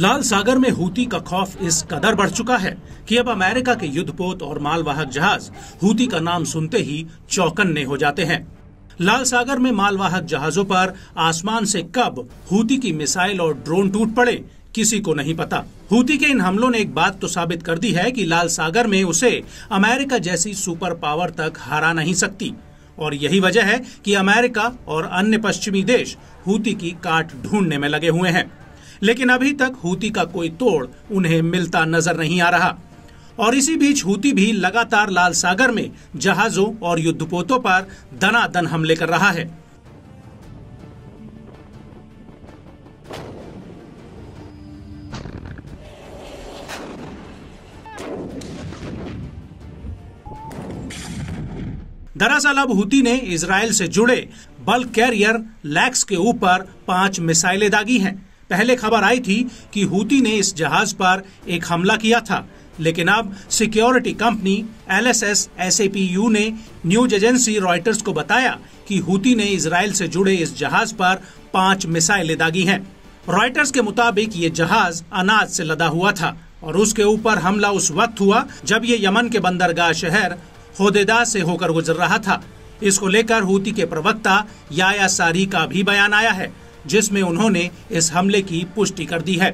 लाल सागर में हूती का खौफ इस कदर बढ़ चुका है कि अब अमेरिका के युद्धपोत और मालवाहक जहाज़ हूती का नाम सुनते ही चौकन्ने हो जाते हैं। लाल सागर में मालवाहक जहाजों पर आसमान से कब हूती की मिसाइल और ड्रोन टूट पड़े, किसी को नहीं पता। हूती के इन हमलों ने एक बात तो साबित कर दी है कि लाल सागर में उसे अमेरिका जैसी सुपर पावर तक हरा नहीं सकती। और यही वजह है कि अमेरिका और अन्य पश्चिमी देश हूती की काट ढूँढने में लगे हुए हैं। लेकिन अभी तक हूती का कोई तोड़ उन्हें मिलता नज़र नहीं आ रहा। और इसी बीच हूती भी लगातार लाल सागर में जहाजों और युद्धपोतों पर दनादन हमले कर रहा है। दरअसल अब हूती ने इसराइल से जुड़े बल्क कैरियर लैक्स के ऊपर पाँच मिसाइलें दागी हैं। पहले खबर आई थी कि हूती ने इस जहाज़ पर एक हमला किया था, लेकिन अब security company L S S S A P U ने न्यूज़ एजेंसी रॉयटर्स को बताया कि हूती ने इसराइल से जुड़े इस जहाज़ पर पाँच मिसाइलें दागी हैं। रॉयटर्स के मुताबिक ये जहाज़ अनाज से लदा हुआ था और उसके ऊपर हमला उस वक्त हुआ जब ये यमन के बंदरगाह शहर होदेदा से होकर गुजर रहा था। इसको लेकर हूती के प्रवक्ता याया सारी का भी बयान आया है। जिसमें उन्होंने इस हमले की पुष्टि कर दी है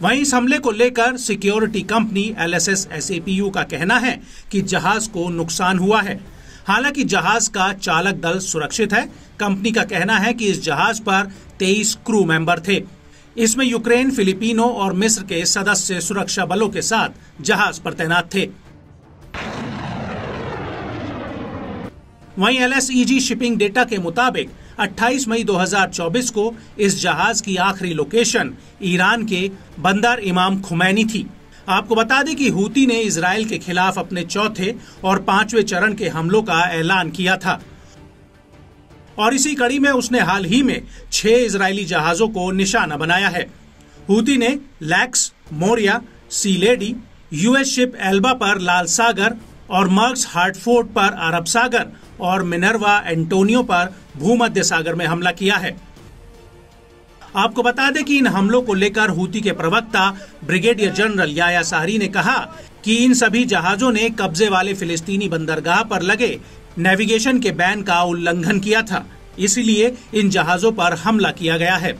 वहीं इस हमले को लेकर security company L S S S का कहना है कि जहाज को नुकसान हुआ है हालाँकि जहाज़ का चालक दल सुरक्षित है। कंपनी का कहना है कि इस जहाज़ पर 23 क्रू मेंबर थे। इसमें यूक्रेन, फिलिपिनो और मिस्र के सदस्य सुरक्षा बलों के साथ जहाज़ पर तैनात थे। वहीं एलएसईजी शिपिंग डेटा के मुताबिक 28 मई 2024 को इस जहाज़ की आखिरी लोकेशन ईरान के बंदर इमाम खुमैनी थी। आपको बता दें कि हूती ने इसराइल के खिलाफ अपने चौथे और पाँचवें चरण के हमलों का ऐलान किया था। और इसी कड़ी में उसने हाल ही में छह इजरायली जहाजों को निशाना बनाया है। हूती ने Laax, Morea sea lady US ship Alba पर लाल सागर और मर्क्स हार्टफोर्ड पर अरब सागर और मिनरवा एंटोनियो पर भूमध्य सागर में हमला किया है। आपको बता दें कि इन हमलों को लेकर हूती के प्रवक्ता ब्रिगेडियर जनरल याया सारी ने कहा कि इन सभी जहाजों ने कब्जे वाले फिलिस्तीनी बंदरगाह पर लगे नेविगेशन के बैन का उल्लंघन किया था। इसलिए इन जहाजों पर हमला किया गया है।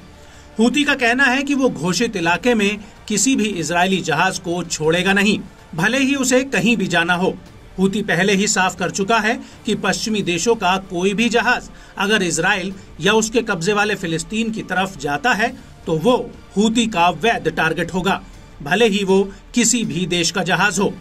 हूती का कहना है कि वो घोषित इलाके में किसी भी इजरायली जहाज़ को छोड़ेगा नहीं, भले ही उसे कहीं भी जाना हो। हूती पहले ही साफ़ कर चुका है कि पश्चिमी देशों का कोई भी जहाज़ अगर इसराइल या उसके कब्जे वाले फिलिस्तीन की तरफ़ जाता है तो वो हूती का वैध टारगेट होगा, भले ही वो किसी भी देश का जहाज़ हो।